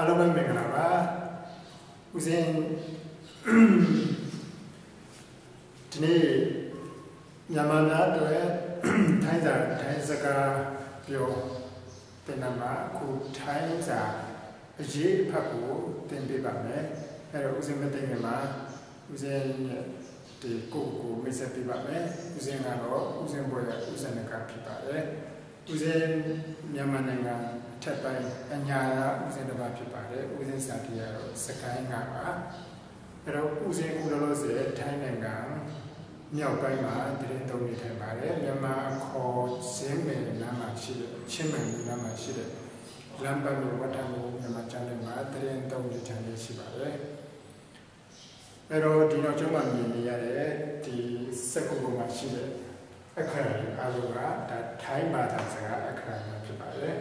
အားလုံးပဲမင်္ဂလာပါဦးဇင်းဒီနေ့မြန်မာများတွေထိုင်းစာထိုင်းစကားပြောတင်နာမှာအခုထိုင်းစာအရေးအဖတ်ကိုတင်ပြပါမယ်အဲ့တော့ဦးဇင်းမသိငယ်မှာဦးဇင်းရဲ့ဒီကိုကိုမိတ်ဆက်ပြပါမယ်ဦးဇင်းကတော့ဦးဇင်းဘွယ်ရဲ့ဦးဇင်းကဖြစ်ပါတယ် ဦးဇင်းမြန်မာနိုင်ငံထက်ပိုင်းအညာကဦးဇင်းတစ်ပါးဖြစ်ပါတယ်ဦးဇင်းစာတီကတော့စကိုင်းကပါအဲ့တော့ဦးဇင်းဦးလောလောဆယ်ထိုင်းနိုင်ငံမြောက်ပိုင်းမှာတရင်သုံးနေထိုင်ပါတယ်မြန်မာခေါ်စင်းမယ်နားမှာရှိတဲ့ချင်းမယ်နားမှာရှိတဲ့လမ်းပတ်လို့ဝတ်ထမှုမြန်မာကျမ်းထဲမှာတရင်သုံးနေထိုင်နေရှိပါတယ်အဲ့တော့ဒီနောက်ကျောင်းမှာမြင်နေရတဲ့ဒီစက်ကူပေါ်မှာရှိတဲ့ အခါအားလုံးကဒါထိုင်းဘာသာစကားအခါမျိုးဖြစ်ပါတယ်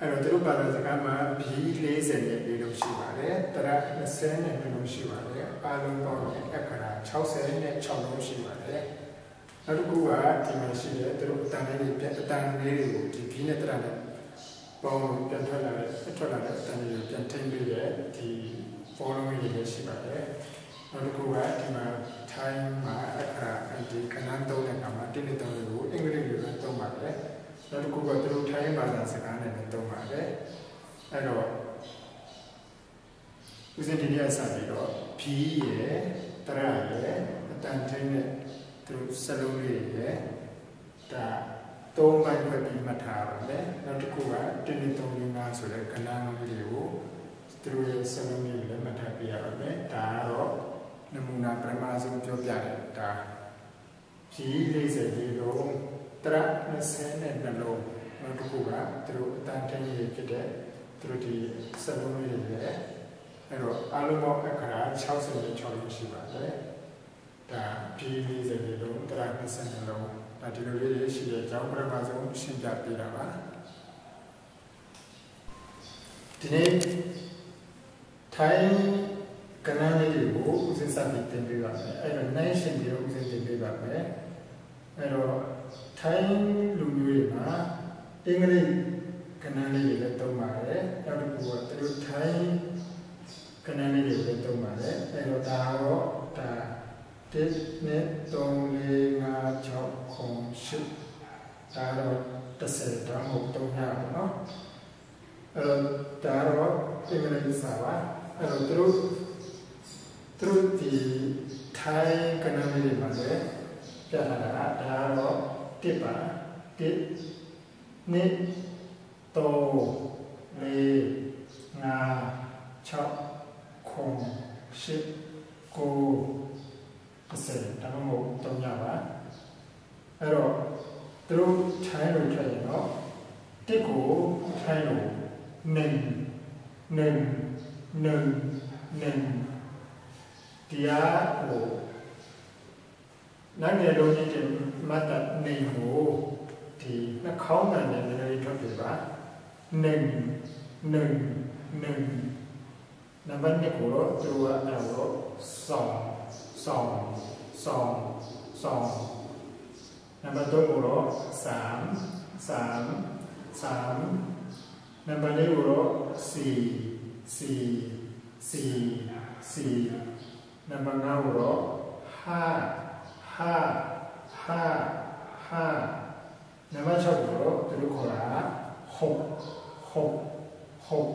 အဲ့တော့သူတို့ဘာသာစကားမှာ B40 နဲ့ပြီးလို့ရှိပါတယ်တရ20နဲ့ပြီးလို့ရှိပါတယ်အားလုံးပေါင်းရင်အခါ60နဲ့6လုံးရှိပါတယ်နောက်တစ်ခုကဒီမှာရှိတဲ့သူတို့အတန်လေးတွေပြအတန်လေးတွေကိုဒီ B နဲ့တရနဲ့ပေါင်းပြန်ထွက်လာတဲ့ထွက်လာတဲ့အတန်လေးကိုပြန်ထိမ့်ပြီးတဲ့ဒီ following တွေလည်းရှိပါတယ် နောက်တစ်ခုကဒီမှာ time မှာအခါဒီခဏသုံးတဲ့အခါမှာတင်းနေသုံးလို့အင်္ဂလိပ်လိုပဲသုံးပါတယ်နောက်တစ်ခုကသူတို့ထိုင်းဘာသာစကားနဲ့လည်းသုံးပါတယ်အဲ့တော့ဦးစင်ဒီနေ့အစပြီးတော့ B ရဲ့တရရဲ့အတန်ထိန်နဲ့သူတို့စလုံးလေးရဲ့ဒါသုံးပိုင်းခွဲပြီးမှတ်ထားပါမယ်နောက်တစ်ခုကတင်းနေသုံးလေးငါဆိုတဲ့ခဏလုံးလေးတွေကိုသူတို့ရဲ့စလုံးလေးလည်းမှတ်ထားပြရပါမယ်ဒါကတော့ နမူနာပထမဆုံးပြောပြတယ်ဒါ G 40လေးလုံးတရ20နဲ့နှလုံးနောက်တစ်ခုကသူတို့အတန်တင်းကြီးဖြစ်တဲ့သူတို့ဒီစလုံးလေးတွေလည်းအဲ့တော့အလုံးပေါင်းအခါ66လုံးရှိပါတယ်ဒါ G 40လေးလုံးတရ20နှလုံးဒါဒီလိုလေးတွေရှိတဲ့အကြောင်းပထမဆုံးရှင်းပြပေးတာပါဒီနေ့ထိုင်း ကဏ္ဍလေးတွေကိုဦးစင်းစပြီးတင်ပြပါမယ်အဲ့တော့ nation တွေကိုဦးစင်းတင်ပြပါမယ်အဲ့တော့ထိုင်းလူမျိုးတွေမှာအင်္ဂလိပ်ကဏ္ဍလေးတွေလည်းသုံးပါတယ်နောက်တစ်ခုကသူတို့ထိုင်းကဏ္ဍလေးတွေလည်းသုံးပါတယ်အဲ့တော့ဒါတော့ဒါတစ်နဲ့3 4 5 6 9 10ဒါတော့30တောင်းဟုတ်300ပေါ့နော်အဲ့တော့ဒါတော့အင်္ဂလိပ်စာပါအဲ့တော့သူတို့ သူတို့ဒီထိုင်းကဏ္ဍလေးတွေမှာလည်းပြထားတာဒါတော့တစ်ပါတစ်နှစ်သုံးလေးငါ6ခုရှစ်ကို30ဒါမှမဟုတ်3ညပါအဲ့တော့သူတို့ထိုင်းလို့ထွက်ရင်တော့တစ်ကိုထိုင်းလို့နင်းနင်းနင်းနင်း တရားဟိုနိုင်ရလုံးကြီးမတ်တနေကိုဒီနှာခေါင်းနဲ့လည်းနည်းနည်းထွက်ပြပါနင်းနင်းနင်းနံပါတ်1ကိုတော့သူကအဲ့တော့ ဆောင်းဆောင်းဆောင်းဆောင်းနံပါတ်2ကိုတော့3 3 3နံပါတ်4ကိုတော့4 4 4 4နံပါတ်5ကိုတော့ဟာဟာဟာဟာနံပါတ်6ကိုတော့သူတို့ခေါ်တာဟုတ်ဟုတ်ဟုတ်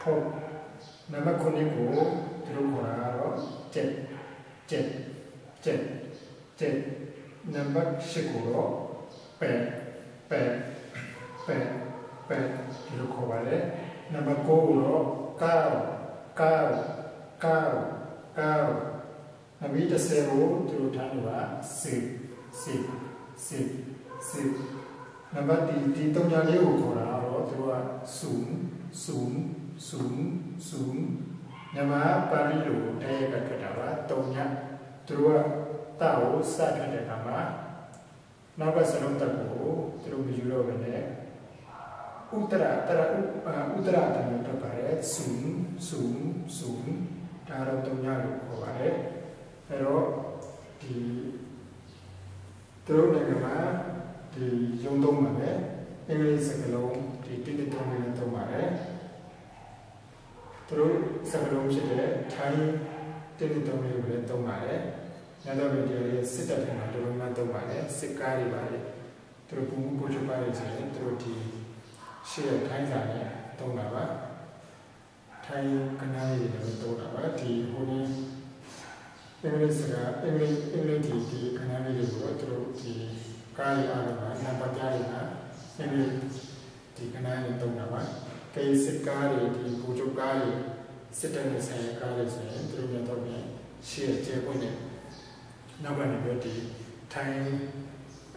ဟုတ်နံပါတ်9ကိုသူတို့ခေါ်တာတော့ကျက်ကျက်ကျက်ကျက်နံပါတ်10ကိုတော့ပဲပဲပဲပဲသူတို့ခေါ်ပါတယ်နံပါတ်9ကိုတော့ကောက်ကောက်ကောက်ကောက်နံ ပါတ်10ကိုသူတို့ထားလို့ပါစစ်စစ်စစ်စစ်နံပါတ်ဒီဒီတုံညာလေးကိုခေါ်တာတော့သူကစုံစုံစုံစုံညမပါဠိလိုတဲရကခတာပါတုံညာသူကတာကိုစထွက်တဲ့အခါမှာနောက်ကစလုံးတက်ကိုသူတို့မယူတော့ဘဲနဲ့ဥတရာတရာဥတရာတမျိုးတော့ပါတယ်စုံစုံစုံဒါတော့တုံညာလို့ခေါ်ပါတယ် အဲတော့ဒီသူတို့နိုင်ငံမှာဒီရုံသုံးပါပဲအင်္ဂလိပ်စကားလုံးဒီတိတိတုံးလေးသုံးပါတယ်သူတို့စကလုံးဖြစ်တဲ့ထိုင်းတင်းတုံးလေးကိုလည်းသုံးပါတယ်ညတော့ဗီဒီယိုရဲ့စစ်တပ်ထဲမှာတော်တော်များသုံးပါတယ်စစ်ကားတွေပါလေသူတို့ဘူးဘူးချုပ်ပါတယ်ဆိုရင်သူတို့ဒီရှေ့ထိုင်းစာနဲ့သုံးတာပါထိုင်းကနားလေးတွေလည်းသုံးတာပါဒီဟိုနေ့ အင်္ဂလိပ်စကားအင်္ဂလိပ်အင်္ဂလိပ်ဒီဒီကနားလေးတွေကိုတော့သူတို့ဒီကားရအားလုံးကနံပါတ်ပြရတာအင်္ဂလိပ်ဒီကနားလေးသုံးတာပါကေစစ်ကားတွေဒီဘူချုပ်ကားတွေစစ်တပ်နဲ့ဆိုင်ရာကားတွေဆိုရင်သူတို့လည်းတော့ပြန်ရှေ့ကျဲပွင့်နေနောက်ကနေပြီးဒီထိုင်း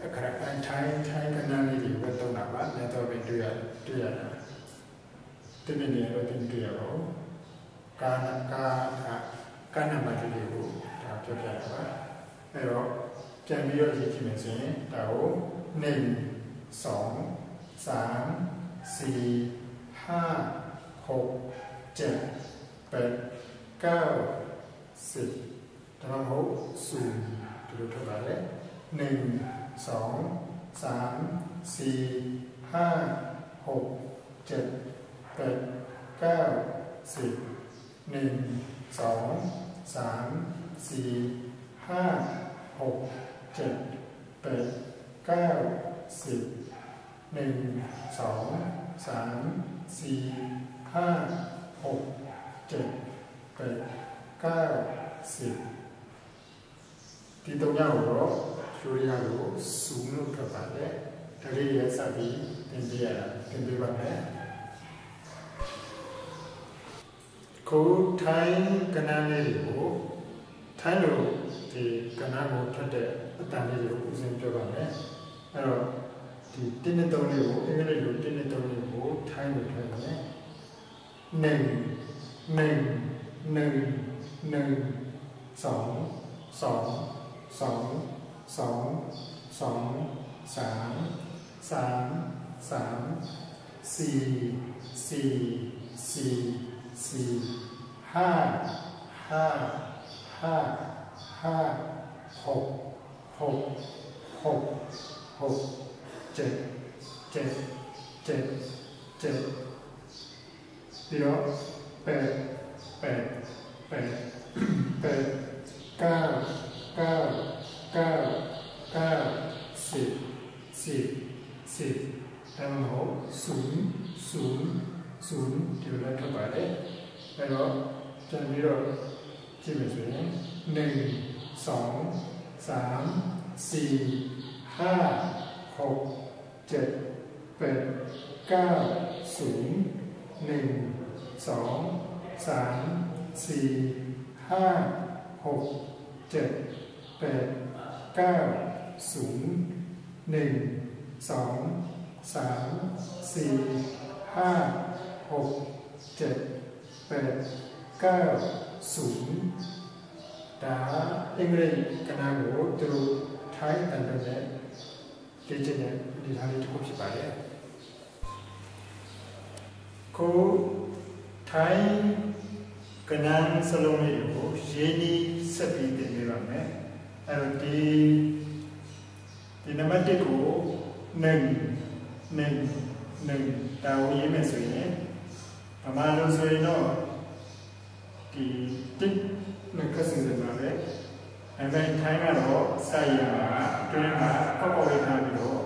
အခါထိုင်းထိုင်းကနားလေးတွေဝတ်သုံးတာပါလည်းတော့ပြန်တွေ့ရတွေ့ရတာဒီနေ့လည်းတော့တင်တွေ့ရပါဘူးကာကာကာနမတိတွေကို ครับตัวอย่างแล้เราแกงวิโยทีที่เหมือนสีเต๋าหนึ่งสองสามสี่ห้าหกเจ็ดแปดเก้าสิบตาาหกศูนย์ตัวเท่าไเลยหนึ่งสองสามสี่ห้าหกเจ็ดแปดเก้าสิบหนึ่งสองสาม สี่ห้าหกเจ็ดแปดเก้าสิบหนึ่งสองสามสี่ห้าหกเจ็ดแปดเก้าสิบที่ตรงนี้หัวชูริยาหัสูงนุกระบาดเนี่ยทะเลยัสบีเต็นเดียเต็นเดียแบบนี้คูไทยกันนั่นเลยหัว ထိုင်းလို့ဒီကနန်းကိုထွက်တဲ့အတန်လေးကိုဦးစဉ်ပြောပါမယ်အဲ့တော့ဒီတင်းနဲ့တုံးလေးကိုအင်္ဂလိပ်လိုတင်းနဲ့တုံးလေးကိုထိုင်းလိုထွက်မယ်หนึ่งหนึ่งหนึ่งหนึ่งสองสองสองสองสองสามสามสามสี่สี่สี่สี่ห้าห้า ห้าห้าหกหกหกหกเจ็ดเจ็ดเจ็ดเจ็ดเดี๋ยวแปดแปดแปดแปดเก้าเก้าเก้าเก้าสิบสิบสิบแล้วหกศูนย์ศูนย์ศูนย์เดี๋ยวเราถวายได้แล้วจะมีเรา ที่เป็นเสียงหนึ่งสองสามสี่ห้าหกเจ็ดแปดเก้าศูนย์หนึ่งสองสามสี่ห้าหกเจ็ดแปดเก้าศูนย์หนึ่งสองสามสี่ห้าหกเจ็ดแปดเก้า အင်္ဂလိပ်ကဏ္ဍကိုသူတို့ထိုင်းတန်တဲ့လေ့ကျင့်တဲ့ဒီထားလေးတစ်ခုဖြစ်ပါတယ်ကိုထိုင်းကနန်းစလုံးလေးကိုရင်းနှီးဆက်ပြီးတင်ပြပါမယ်အဲ့တော့ဒီဒီနံပါတ်1ကိုနင်းနင်းနင်းတာဝန်ရေးမယ်ဆိုရင်ဗမာလိုဆိုရင်တော့ဒီ တစ်နဲ့ကစင်တယ်ပါပဲအဲ့ဒါထိုင်းကတော့စာရည်မှာတွင်းမှာပောက်ပေါက်လေးထားပြီးတော့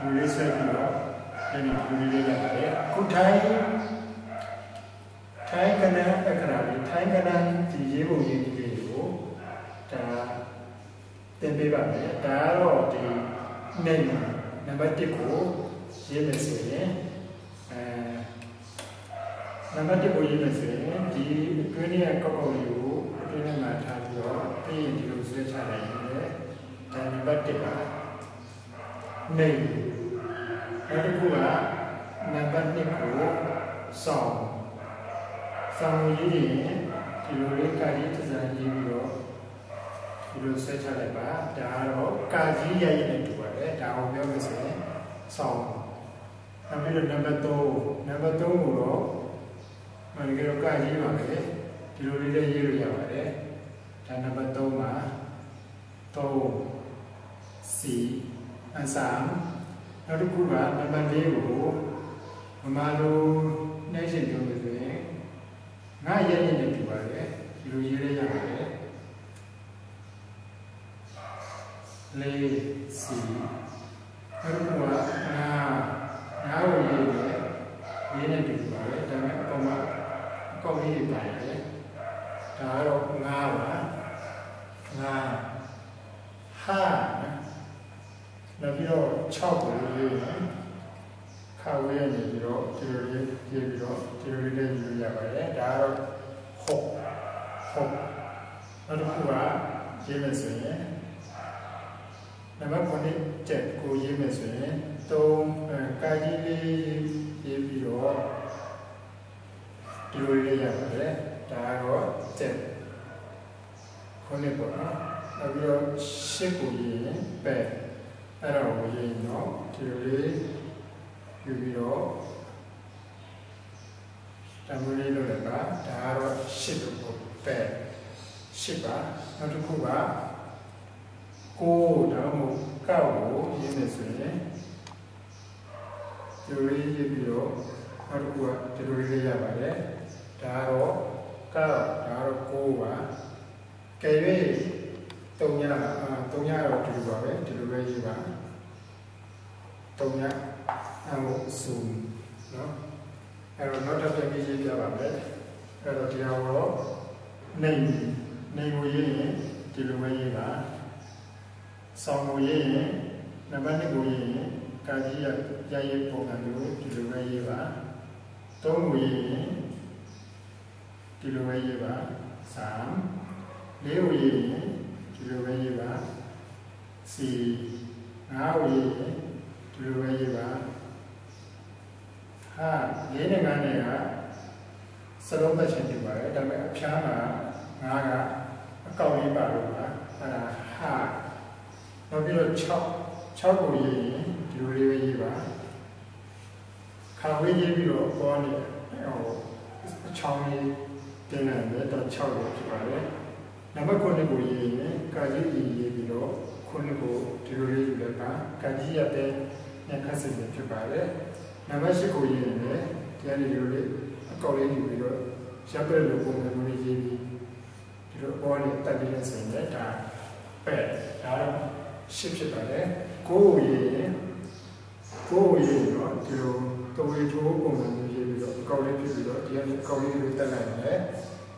ဒီလေးဆွဲပြီးတော့အဲ့ဒီဒီလေးလေးရတယ်ခုထိုင်းထိုင်းကနန်းအခရာလေးထိုင်းကနန်းဒီရေးပုံရေးဒီလေးကိုဒါသင်ပေးပါမယ်ဒါကတော့ဒီနေနံပါတ်1ကိုရေးမယ်ဆိုရင်အဲ နံပါတ်1ကိုရေးမယ်ဆိုရင်ဒီအတွင်းရဲ့ကောက်ကောက်လေးကိုအတွင်းထဲမှာထားပြီးတော့ပြီးရင်ဒီလိုဆွဲချလိုက်ရင်လည်းဒါနံပါတ်1ပါနေနောက်တစ်ခုကနံပါတ်2ကိုစောင်းဆောင်းရေးတွေဒီလိုလေးကာကြီးတစံရေးပြီးတော့ဒီလိုဆက်ချလိုက်ပါဒါကတော့ကာကြီးရရင်တူပါတယ်ဒါကိုပြောမယ်ဆိုရင်ဆောင်းနောက်ပြီးတော့နံပါတ်3နံပါတ်3ကိုတော့ မင်္ဂလာကာကြီးပါပဲဒီလိုလေးလေးရေးလို့ရပါတယ်ဒါနံပါတ်3မှာ3စီအန်ဆာနောက်တစ်ခုကနံပါတ်4ကိုမမလိုနှိမ့်ရှင်ပြောလို့ဆိုရင်ငါရဲ့နဲ့တူပါတယ်ဒီလိုရေးရရပါတယ်လေးစီအဲ့ဒါကငါငါ့ကိုရေးတယ်ရေးနဲ့တူပါတယ်ဒါပေမဲ့အပေါ်မှာအ ကောက်လေးတွေပါတယ်ဒါကတော့ငါပါငါဟာနောက်ပြီးတော့6ကိုရေးတယ်ခါဝေးရနေပြီးတော့ဒီလိုရေးရေးပြီးတော့ဒီလိုလေးရေးရပါတယ်ဒါကတော့ဟုတ်ဟုတ်နောက်တစ်ခုကရေးမယ်ဆိုရင်နံပါတ်9ချက်ကိုရေးမယ်ဆိုရင်3ကာကြီးလေးရေးပြီးတော့ ဒီလိုလေးရပါတယ်ဒါကတော့ချက်ခုနှစ်ပေါ့နော်နောက်ပြီးတော့ရှစ်ကိုရေးရင်ပဲအဲ့ဒါကိုရေးရင်တော့ဒီလိုလေးယူပြီးတော့တမလေးလို့လည်းပါဒါကတော့ရှစ်လို့ပေါ့ပဲရှစ်ပါနောက်တစ်ခုကကိုဒါမှမဟုတ်ကောက်ကိုရေးနေဆိုရင်ဒီလိုလေးရေးပြီးတော့ နောက်တစ်ခုကဒီလိုလေးရပါတယ်ဒါကတော့ကောက်ဒါကတော့ကိုပါကဲ၍တုံညအာတုံညတော့ဒီလိုပါပဲဒီလိုပဲရေးပါတုံညအမို့ဆူနော်အဲ့တော့နောက်တစ်ပြန်ရေးပြပါမယ်အဲ့တော့ဒီဟာတော့နေနေကိုရေးရင်ဒီလိုပဲရေးပါဆောင်းကိုရေးရင်နံပါတ်2ကိုရေးရင်ကာကြီးရရရေးပုံစံမျိုးဒီလိုပဲရေးပါ သုံးကိုရေးရင်ဒီလိုပဲရေးပါ3လေးကိုရေးရင်ဒီလိုပဲရေးပါ4ငါးကိုရေးရင်ဒီလိုပဲရေးပါဟာလေးနဲ့ငါးနဲ့ကစလုံးသက်ချင်းပြပါတယ်ဒါပေမဲ့အဖျားမှာငါးကအကောက်လေးပါလို့ပါအဲ့ဒါဟာနောက်ပြီးတော့6 6ကိုရေးရင်ဒီလိုလေးပဲရေးပါ ခါဝေးရေးပြီးတော့ပေါ်နေဟိုအချောင်းလေးတင်းနေတယ်တော့6လို့ဖြစ်ပါတယ်နံပါတ်9ကိုရေးရင်ကာကြီးရေးပြီးတော့ခုနှစ်ကိုဒီလိုလေးယူလိုက်ပါကာကြီးရတဲ့ညခက်စင်ဖြစ်ပါတယ်နံပါတ်10ကိုရေးရင်လည်းတရားဒီလိုလေးအကောက်လေးယူပြီးတော့ရပ်ပဲလို့ပုံစံမျိုးလေးရေးပြီးဒီလိုပေါ်နေတက်ပြီးတဲ့ဆိုရင်ဒါပဲဒါတော့ရှစ်ဖြစ်ပါတယ်ကိုယ်ရေးရင်ကိုယ်ရေးတော့ဒီလို တော်ရီထိုးပုံစံမျိုးရေးပြီးတော့အကောက်လေးဖြစ်ပြီးတော့ဒီကနေအကောက်လေးတွေတက်လိုက်တယ်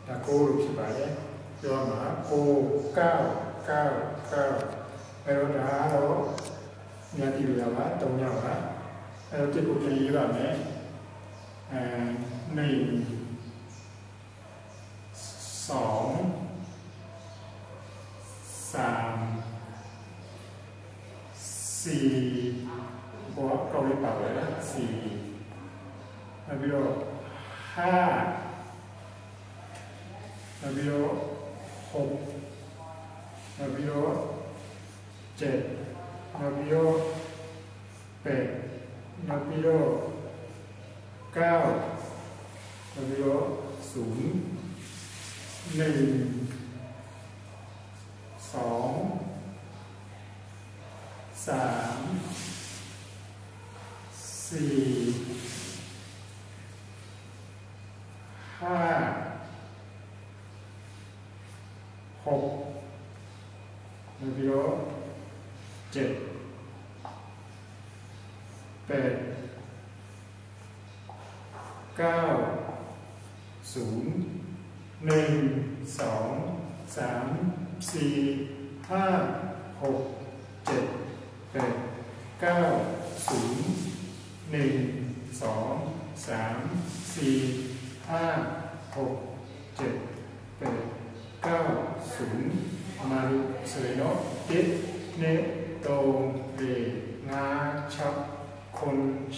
ဒါကိုယ်လိုဖြစ်ပါတယ်ပြောမှာကိုကောက်ကောက်ကောက်အဲတော့ဒါတော့ညတိရပါတုံးရပါအဲတော့ဒီကိုပြင်ရေးပါမယ်အဲနေสองสามสี่บวกเกาหลีเป่าเลยนะสี่ W ห้า W หก W เจ็ด W แปด W เก้า W ศูนย์หนึ่งสองสามสี่ ห้าหก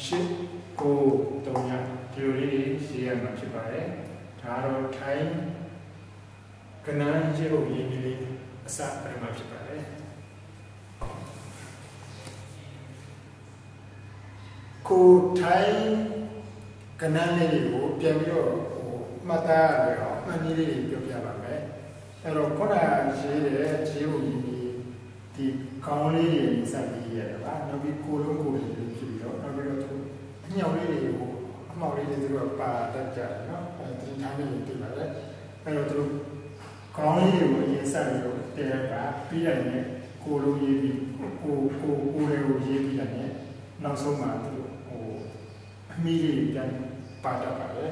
ရှစ်ကိုတုံညာဒီလိုလေးရှင်းရမှာဖြစ်ပါတယ်ဒါတော့ထိုင်းကနန်းရေကိုရင်းပြီးလေးအစပရမဖြစ်ပါတယ်ကိုထိုင်းကနန်းလေးတွေကိုပြန်ပြီးတော့ဟိုမှတ်သားရအောင်အနည်းလေးပြောပြပါမယ်အဲ့တော့ခုနရေးတဲ့ခြေကိုရင်းပြီးဒီကောင်းလေးတွေစပ်ပြီးရတယ်ပါနောက်ပြီးကိုလုံးကိုလေးဖြစ်ပြီး ညောင်လေးတွေကိုအမောက်လေးတွေသူတို့ပါတတ်ကြတယ်နော်အဲဒီထားနေပြီပါလေအဲတော့သူတို့ခေါင်းလေးတွေကိုအရင်ဆက်ပြီးတော့တဲကပြီးတယ်နဲ့ကိုလိုရေးပြီးကိုကိုကိုလေးကိုရေးပြီးတယ်နောက်ဆုံးမှာသူတို့ဟိုအမီးလေးပြန်ပါတတ်ပါလေ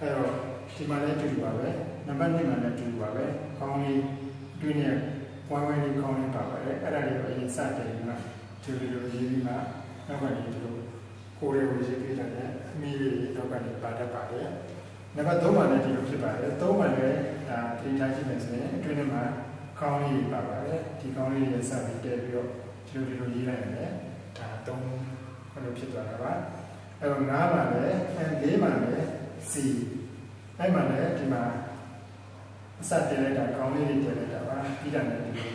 အဲတော့ဒီမှာလည်းတူတူပါပဲနံပါတ်1မှာလည်းတူတူပါပဲခေါင်းလေးတွင်းနဲ့ဝိုင်းဝိုင်းလေးခေါင်းလေးပါပါတယ်အဲ့ဒါလေးကိုအရင်စတယ်ပြီးတော့ဒီလိုလိုရေးပြီးမှနောက်ကနေဒီလို ကိုယ်လေးကိုရေးပြီးတယ်အမီးလေးနောက်ကနေပါတတ်ပါတယ်နံပါတ်3မှာလည်းဒီလိုဖြစ်ပါတယ်3မှာလည်းဒါထိထားကြည့်မယ်ဆိုရင်အတွင်းထဲမှာခေါင်းလေးပါပါတယ်ဒီခေါင်းလေးရဲ့စပြီးတဲပြီးတော့ဒီလိုဒီလိုရေးလိုက်ရတယ်ဒါ3ဘယ်လိုဖြစ်သွားတာပါအဲ့တော့9မှာလည်း4မှာလည်း C အဲ့မှာလည်းဒီမှာအစတင်လိုက်တာခေါင်းလေးတွေတင်လိုက်တာပါပြီးတာလည်းဒီလို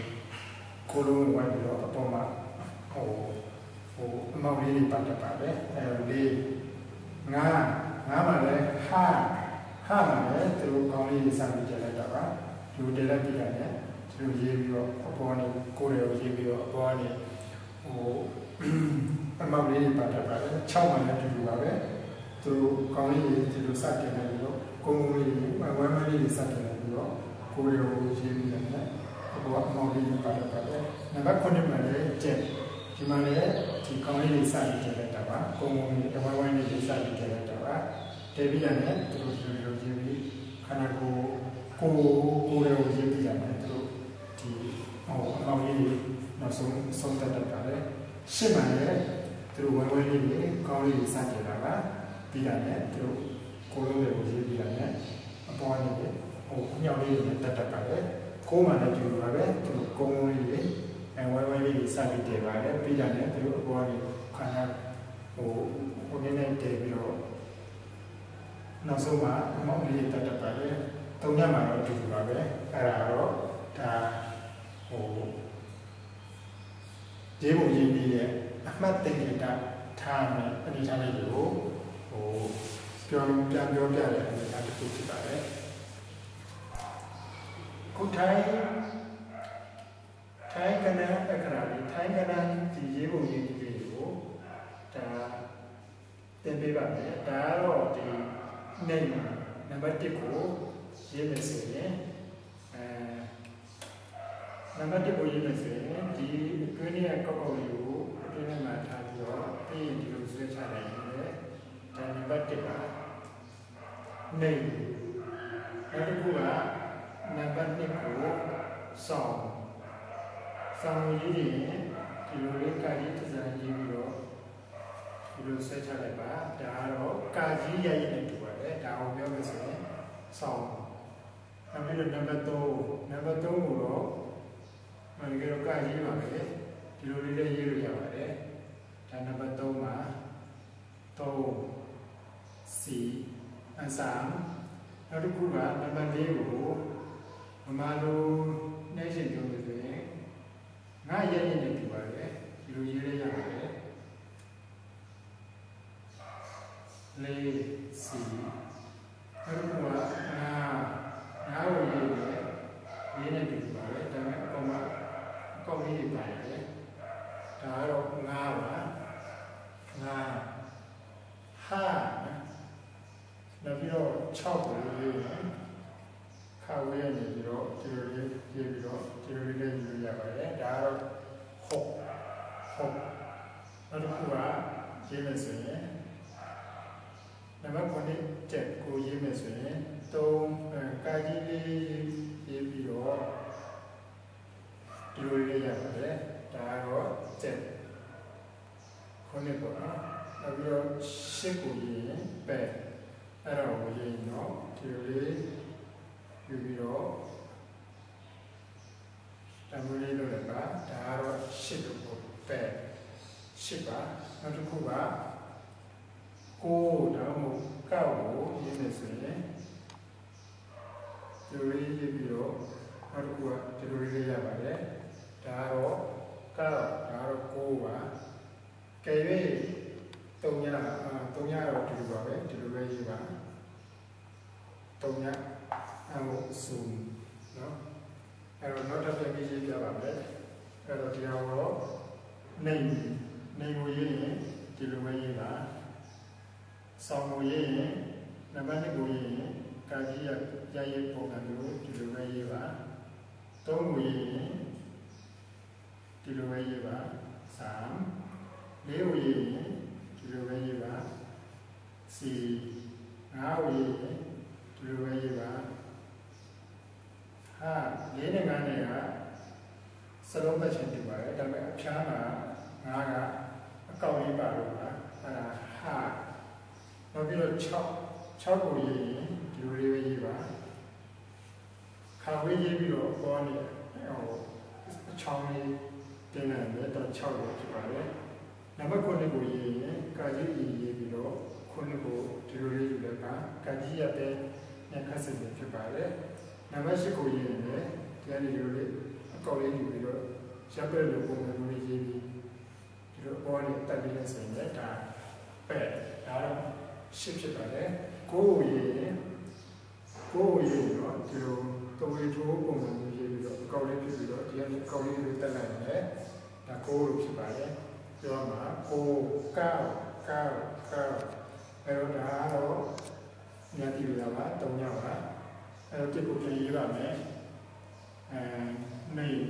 ကိုလုံးဝိုင်းပြီးတော့အပေါ်မှာဟို ဟိုအမောက်လေးတွေပါတတ်ပါပဲအဲ့တော့လေးငါငါမှာလည်းဟာဟာမှာလည်းသူတို့ခေါင်းလေးတွေစပြီးတင်လိုက်တာပါဒီလိုတင်လိုက်ပြီးတာလည်းသူတို့ရေးပြီးတော့အပေါ်ကနေကိုယ်တွေကိုရေးပြီးတော့အပေါ်ကနေဟိုအမောက်လေးတွေပါတတ်ပါပဲ6မှာလည်းတူတူပါပဲသူတို့ခေါင်းလေးတွေဒီလိုစတင်လိုက်ပြီးတော့ကုန်းကုန်းလေးတွေဝမ်းမလေးတွေစတင်လိုက်ပြီးတော့ကိုယ်တွေကိုရေးပြီးတယ်နဲ့အပေါ်အမောက်လေးတွေပါတတ်ပါပဲနံပါတ်9မှာလည်းကျက် ဒီမှာလည်းဒီခေါင်းလေးတွေစတင်တင်လိုက်တာပါကုန်းကုန်းလေးဝမ်းဝမ်းလေးတွေစတင်တင်လိုက်တာပါတေပြီးရတယ်သူတို့ဒီလိုရေးပြီးခန္ဓာကိုယ်ကိုကိုယ်တွေကိုရေးပြီးရတယ်သူတို့ဒီဟိုအမောက်လေးတွေနောက်ဆုံးဆုံးသက်တတ်ပါတယ်ရှင်းပါလေသူတို့ဝဲဝဲလေးတွေကောင်းလေးတွေစတင်လာပါပြီးရတယ်သူတို့ကိုယ်လုံးတွေကိုရေးပြီးရတယ်အပေါ်နေတယ်ဟိုညောင်လေးတွေတက်တက်ပါလေကိုယ်မှလည်းတူပါပဲသူတို့ကုန်းလုံးလေးတွေအဲဝဲဝဲလေးတွေ စပြီးတည်ပါတယ်ပြီးရတယ်သူတို့အပေါ်နေခန္ဓာဟိုဟိုနည်းနည်းတည်ပြီးတော့နောက်ဆုံးမှာအမောက်လေးတက်တက်ပါလေတုံညမှာတော့တူပါပဲအဲ့ဒါတော့ဒါဟိုဒီပုံရင်းပြီးရဲ့အမှတ်တင်ကြတာထားမယ်အနေထားလေးကိုဟိုပြောပြန်ပြောပြတဲ့အနေထားတစ်ခုဖြစ်ပါတယ်ခုထိုင်း ထိုင်းကနအခရာလေးထိုင်းကနဒီရေးပုံရင်းဒီလေးကိုဒါတင်ပေးပါမယ်ဒါကတော့ဒီနေမှာနံပါတ်1ကိုရေးမယ်ဆိုရင်အဲနံပါတ်1ကိုရေးမယ်ဆိုရင်ဒီအတွင်းရဲ့ကောက်ကောက်လေးကိုအတွင်းထဲမှာထားပြီးတော့ပြီးရင်ဒီလိုဆွဲချလိုက်ရင်လည်းဒါနံပါတ်1ကနေနောက်တစ်ခုကနံပါတ်2ကိုစောင်း စောင်းရေးရင်ဒီလိုလေးကာကြီးတစ်စံရေးပြီးတော့ဒီလိုဆွဲချလိုက်ပါဒါကတော့ကာကြီးရရင်လည်းတူပါတယ်ဒါကိုပြောလို့ဆိုရင်စောင်းနောက်ပြီးတော့နံပါတ်3နံပါတ်3ကိုတော့မင်္ဂလာကရေးပါပဲဒီလိုလေးလည်းရေးလို့ရပါတယ်ဒါနံပါတ်3မှာ3 C အစမ်းနောက်တစ်ခုကနံပါတ်4ကိုမမလိုနေရှင်ပြောလို့ဆိုရ င်ငါရရင်လည်းပြပါတယ်ဒီလိုရေးရရပါတယ်လေးစီနောက်တစ်ခုကငါငါကိုရေးတယ်ရေးနေပြီပါတယ်ဒါပေမဲ့အကောင်မှာအကောင်လေးတွေပါတယ်ဒါကတော့ငါပါငါဟာနောက်ပြီးတော့6ကိုရေးတယ်ခါဝေးရနေပြီးတော့ဒီလိုလေးရေးပြီးတော့ဒီလိုလေးလေးရေးရပါတယ်ဒါကတော့ဟုတ်ဟုတ်နောက်တစ်ခုကရေးမယ်ဆိုရင်နံပါတ်9ချက်ကိုရေးမယ်ဆိုရင်3ကာကြီးလေးရေးပြီးတော့ဒီလိုလေးရပါတယ်ဒါကတော့ချက်ခုနှစ်ပေါ့နော်နောက်ပြီးတော့ရှစ်ကိုရေးရင်ပဲအဲ့တော့ကိုရေးရင်တော့ဒီလိုလေးယူ ပြီးတော့တမူလေးလို့လည်းပါဒါကတော့ရှစ်လို့ပေါ့ပဲရှစ်ပါနောက်တစ်ခုကကိုတော့မကောက်ကိုရေးနေဆိုရင်ဒီလိုရေးပြီးတော့နောက်တစ်ခုကဒီလိုရေးရပါတယ်ဒါတော့ကောက်ဒါတော့ကိုပါကဲ၍တုံညတုံညတော့ဒီလိုပါပဲဒီလိုပဲရေးပါတုံည အမှုစုနော်အဲ့တော့နောက်တစ်ပြည့်ရေးပြပါမယ်အဲ့တော့ဒီဟာတော့နေနေကိုရေးရင်ဒီလိုပဲရေးပါဆောင်းကိုရေးရင်နံပါတ်2ကိုရေးရင်ကာကြီးရရရေးပုံစံမျိုးဒီလိုပဲရေးပါ3ကိုရေးရင်ဒီလိုပဲရေးပါ3 4ကိုရေးရင်ဒီလိုပဲရေးပါ4 5ကိုရေးရင်ဒီလိုပဲရေးပါ ဟာ၄နဲ့၅နဲ့ကစလုံးသက်ချင်းပြပါတယ်ဒါပေမဲ့အဖြားက၅ကအကောက်လေးပါလို့ပါအဲ့ဒါဟာနောက်ပြီးတော့6 6ကိုရေးရင်ဒီလိုလေးပဲရေးပါခါဝေးရေးပြီးတော့ပေါ်နေဟိုအချောင်းလေးတင်နေတယ်တော့6လို့ဖြစ်ပါတယ်နံပါတ်9ကိုရေးရင်ကာကြီးရေးရေးပြီးတော့9ကိုဒီလိုလေးယူလိုက်ကကာကြီးရတဲ့ညခတ်စစ်ဖြစ်ပါတယ် နံပါတ်10ကိုရေးရင်လည်းဒီကနေဒီလိုလေးအကောက်လေးယူပြီးတော့ရပ်ပက်လိုပုံစံမျိုးရေးပြီးဒီလိုပေါ်နေတက်ပြီးနေဆိုရင်ဒါပဲဒါတော့ရှင်းဖြစ်ပါတယ်ကိုယ်ရေးရင်ကိုယ်ရေးတော့ဒီလိုတုံးရီထိုးပုံစံမျိုးရေးပြီးတော့အကောက်လေးဖြစ်ပြီးတော့ဒီကနေအကောက်လေးတွေတက်လိုက်တယ်ဒါကိုယ်လိုဖြစ်ပါတယ်ပြောမှာကိုကောက်ကောက်ကောက်အဲ့တော့ဒါတော့ညတိရပါတုံးရပါ සත්‍යපුත්‍රයවන්නේ หนึ่ง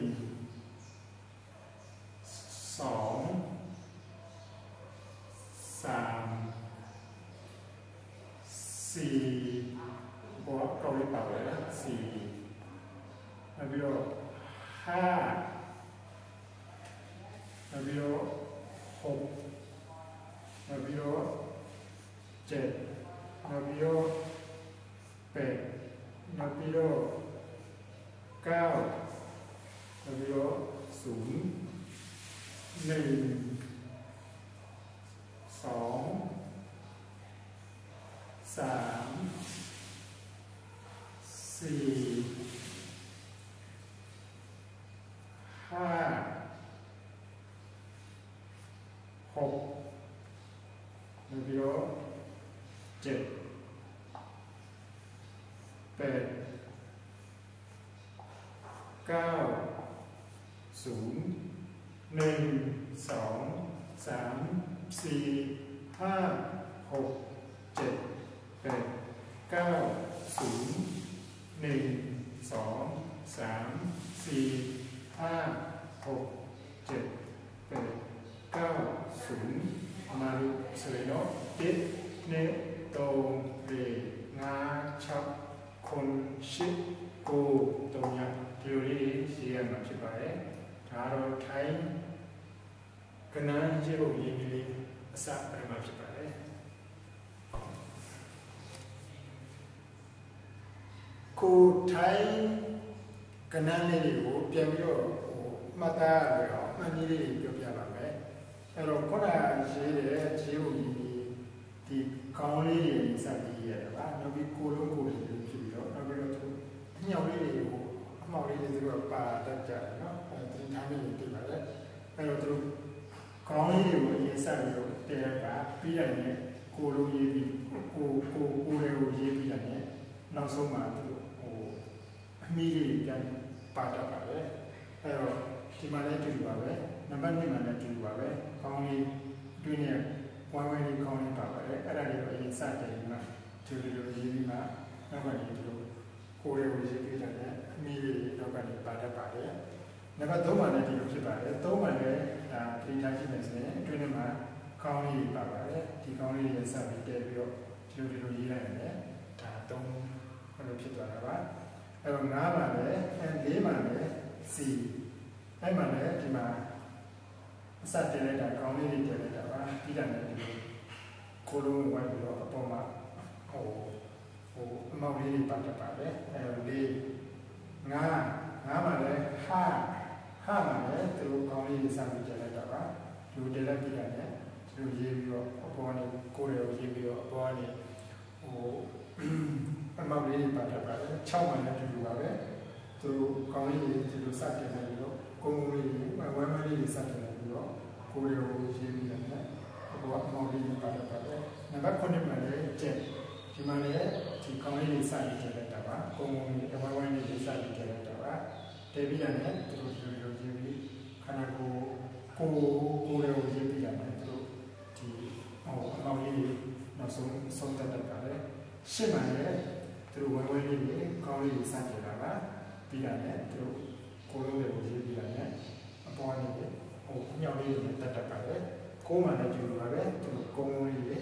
สองสามสี่บอสเกาหลีเป่าเลยนะสี่นาวิโห้านาวิโหกนาวิโเจ็ดนาวิโแปด นาปิโลเก้านาปิโลศูนย์หนึ่งสองสามสี่ห้าหกหนึ่งกิโลเจ็ดแปด เก้าศูนย์หนึ่งสองสามสี่ห้าหกเจ็ดแปดเก้าศูนย์หนึ่งสองสามสี่ห้าหกเจ็ดแปดเก้าศูนย์มารุสวยเนาะเจ็ดเน စပရမဖြစ်ပါတယ်ကိုထိုင်းကနန်းလေးတွေကိုပြန်ပြီးတော့ဟိုမှတ်သားရအောင်အမှန်ကြီးလေးတွေပြောပြပါမယ်အဲ့တော့ခုနရေးတဲ့ခြေဖို့ရင်းပြီးဒီကောင်းလေးတွေစပြီးရတယ်ပါနောက်ပြီးကိုလုံးကိုလေးဖြစ်ပြီးတော့နောက်ပြီးတော့ညောင်လေးတွေကိုအမှောင်လေးတွေသူကပါတတ်ကြတယ်နော်အဲ့ဒီထားမိနေပြီပါလေအဲ့တော့သူတို့ ကောင်းလေးတွေကိုအရင်ဆက်ပြီးတော့တဲပါပြီးရတယ်ကိုလုံးရေးပြီးကိုကိုကိုတွေကိုရေးပြီးရတယ်နောက်ဆုံးမှသူတို့ဟိုအမီးလေးပြန်ပါတတ်ပါလေအဲ့တော့ဒီမှာလည်းတူပါပဲနံပါတ်1မှာလည်းတူပါပဲကောင်းလေးတွင်းနဲ့ဝိုင်းဝိုင်းလေးကောင်းလေးပါပါတယ်အဲ့ဒါတွေကိုအရင်စတယ်ပြီးမှသူတို့ရေးပြီးမှနောက်ကနေသူတို့ကိုယ်တွေကိုရေးပြီးတယ်အမီးလေးနောက်ကနေပါတတ်ပါတယ် နံပါတ်3မှာလည်းဒီလိုဖြစ်ပါတယ်3မှာလည်းဒါပရိသတ်ရှိမယ်ဆိုရင်အတွင်းထဲမှာကောင်းလေးပါပါတယ်ဒီကောင်းလေးရဲ့စပြီးတဲပြီးတော့ဒီလိုဒီလိုရေးလိုက်ရင်ဒါ3ဘယ်လိုဖြစ်သွားတာပါအဲ့တော့9မှာလည်း4မှာလည်း C အဲ့မှာလည်းဒီမှာအစတင်လိုက်တာကောင်းလေးတွေတင်လိုက်တာပါပြီးတာလည်းဒီလိုကိုလုံးဝိုင်းပြီးတော့အပေါ်မှာဟိုဟိုအမောက်လေးတွေပါတတ်ပါတယ်အဲ့တော့၄9 9မှာလည်းဟာ ဟာမှာလည်းသူတို့ကောင်းလေးတွေစပြီးတင်လိုက်တာပါလူတင်လိုက်ပြီးတာလည်းသူတို့ရေးပြီးတော့အပေါ်ကနေကိုယ်တွေကိုရေးပြီးတော့အပေါ်ကနေဟိုအမောက်လေးတွေပါတတ်ပါတယ်6မှာလည်းတူတူပါပဲသူတို့ကောင်းလေးတွေဒီလိုစတင်လိုက်ပြီးတော့ကုန်းကုန်းလေးတွေဝမ်းဝမ်းလေးတွေစတင်လိုက်ပြီးတော့ကိုယ်တွေကိုရေးပြီးတယ်အပေါ်အမောက်လေးတွေပါတတ်ပါတယ်နံပါတ်9မှာလည်းကျက်ဒီမှာလည်းဒီကောင်းလေးတွေစပြီးတင်လိုက်တာပါကုန်းကုန်းလေးဝမ်းဝမ်းလေးတွေစပြီးတင်လိုက်တာပါတေပြီးရတယ်သူတို့ဒီလိုရေးပြီး ခန္ဓာကိုယ်ကိုယ်ကိုယ်တွေကိုရေးပြီးရတယ်သူတို့ဒီဟိုအမောက်လေးတွေနောက်ဆုံးရှင်းပါလေသူတို့ဝဲဝဲလေးတွေကောင်းလေးတွေစတင်လာတာပြီးတာနဲ့သူတို့ကိုလုံးတွေကိုရေးပြီးတာနဲ့အပေါ်နေဟိုညောင်လေးတွေတက်တက်ပါလေကိုမှလည်းကျူပါပဲသူတို့ကုန်းလေးတွေ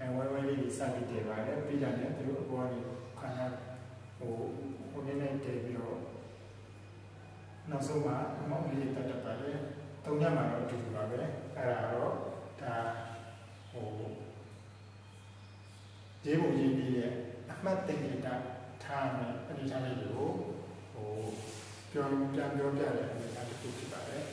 အဲဝဲဝဲလေးတွေစတင်တယ်ပါလေပြီးတာနဲ့သူတို့အပေါ်နေခန္ဓာဟိုဟိုနည်းနည်းတည်ပြီးတော့ နောက်ဆုံးမှာအမောင်လေးတက်တက်ပါလေတုံညမှာတော့အတူတူပါပဲအဲ့ဒါတော့ဒါဟိုဒီဘုံကြီးပြီးရဲ့အမှတ်တင်ကြတာထားမယ်အနေထားလေးကိုဟိုပြောပြန်ပြောပြတဲ့အနေထားတစ်ခုဖြစ်ပါတယ်